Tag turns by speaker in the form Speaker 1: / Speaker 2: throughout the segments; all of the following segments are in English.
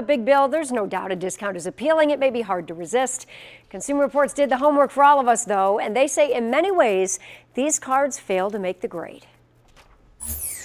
Speaker 1: a big bill, there's no doubt a discount is appealing. It may be hard to resist. Consumer Reports did the homework for all of us, though, and they say in many ways these cards fail to make the grade.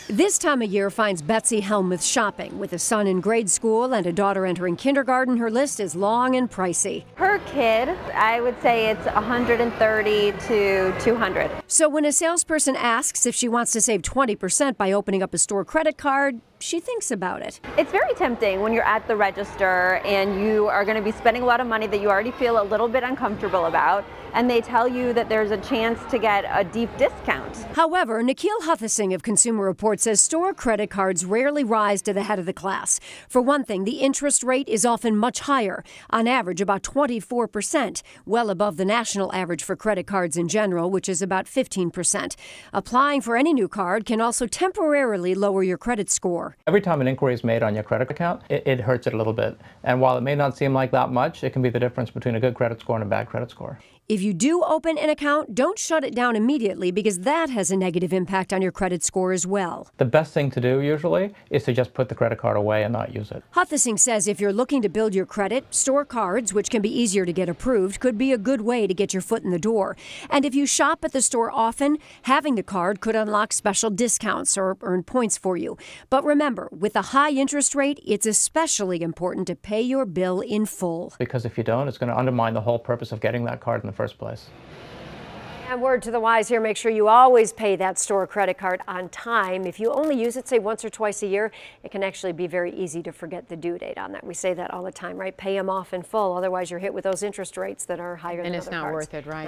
Speaker 1: This time of year finds Betsy Helmuth shopping. With a son in grade school and a daughter entering kindergarten, her list is long and pricey.
Speaker 2: Per kid, I would say it's 130 to 200.
Speaker 1: So when a salesperson asks if she wants to save 20% by opening up a store credit card, she thinks about it.
Speaker 2: It's very tempting when you're at the register and you are going to be spending a lot of money that you already feel a little bit uncomfortable about, and they tell you that there's a chance to get a deep discount.
Speaker 1: However, Nikhil Hutheesing of Consumer Reports says store credit cards rarely rise to the head of the class. For one thing, the interest rate is often much higher, on average about 24%, well above the national average for credit cards in general, which is about 15%. Applying for any new card can also temporarily lower your credit score.
Speaker 3: Every time an inquiry is made on your credit account, it, it hurts it a little bit. And while it may not seem like that much, it can be the difference between a good credit score and a bad credit score.
Speaker 1: If you do open an account, don't shut it down immediately because that has a negative impact on your credit score as well.
Speaker 3: The best thing to do usually is to just put the credit card away and not use it.
Speaker 1: Hutheesing says if you're looking to build your credit, store cards, which can be easier to get approved, could be a good way to get your foot in the door. And if you shop at the store often, having the card could unlock special discounts or earn points for you. But remember, with a high interest rate, it's especially important to pay your bill in full.
Speaker 3: Because if you don't, it's going to undermine the whole purpose of getting that card in the first place.
Speaker 1: And word to the wise here, make sure you always pay that store credit card on time. If you only use it, say, once or twice a year, it can actually be very easy to forget the due date on that. We say that all the time, right? Pay them off in full. Otherwise, you're hit with those interest rates that are higher
Speaker 4: and
Speaker 1: than
Speaker 4: it's
Speaker 1: other
Speaker 4: not
Speaker 1: cards.
Speaker 4: worth it, right?